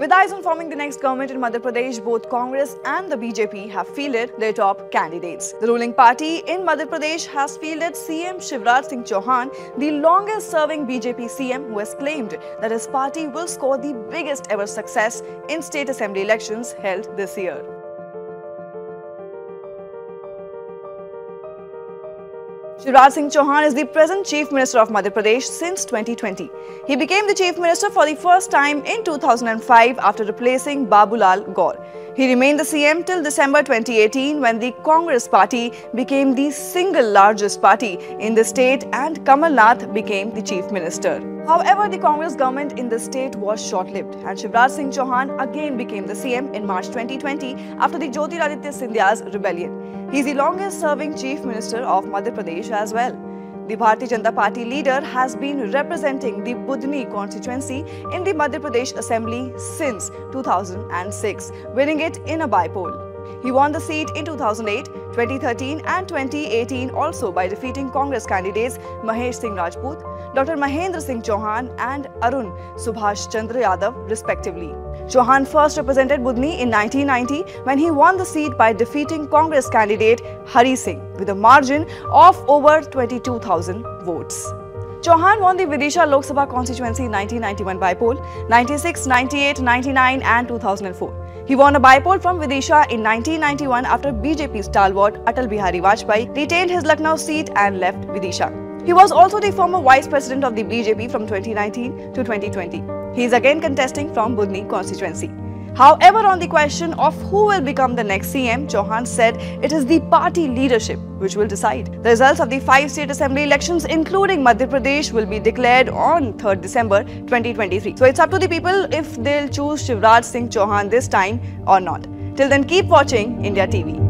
With eyes on forming the next government in Madhya Pradesh, both Congress and the BJP have fielded their top candidates. The ruling party in Madhya Pradesh has fielded CM Shivraj Singh Chauhan, the longest serving BJP CM who has claimed that his party will score the biggest ever success in state assembly elections held this year. Shivraj Singh Chauhan is the present Chief Minister of Madhya Pradesh since 2020. He became the Chief Minister for the first time in 2005 after replacing Babulal Gaur. He remained the CM till December 2018 when the Congress party became the single largest party in the state and Kamal Nath became the Chief Minister. However, the Congress government in the state was short-lived and Shivraj Singh Chauhan again became the CM in March 2020 after the Jyotiraditya Scindia's rebellion. He is the longest serving Chief Minister of Madhya Pradesh as well. The Bharatiya Janata Party leader has been representing the Budni constituency in the Madhya Pradesh Assembly since 2006, winning it in a by-poll. He won the seat in 2008, 2013 and 2018 also by defeating Congress candidates Mahesh Singh Rajput, Dr. Mahendra Singh Chauhan and Arun Subhash Chandra Yadav respectively. Chauhan first represented Budni in 1990 when he won the seat by defeating Congress candidate Hari Singh with a margin of over 22,000 votes. Chauhan won the Vidisha Lok Sabha constituency in 1991 by poll, 96, 98, 99 and 2004. He won a by-poll from Vidisha in 1991 after BJP stalwart Atal Bihari Vajpayee retained his Lucknow seat and left Vidisha. He was also the former vice president of the BJP from 2019 to 2020. He is again contesting from Budni constituency. However, on the question of who will become the next CM, Chauhan said it is the party leadership which will decide. The results of the five state assembly elections, including Madhya Pradesh, will be declared on 3rd December 2023. So it's up to the people if they'll choose Shivraj Singh Chauhan this time or not. Till then, keep watching India TV.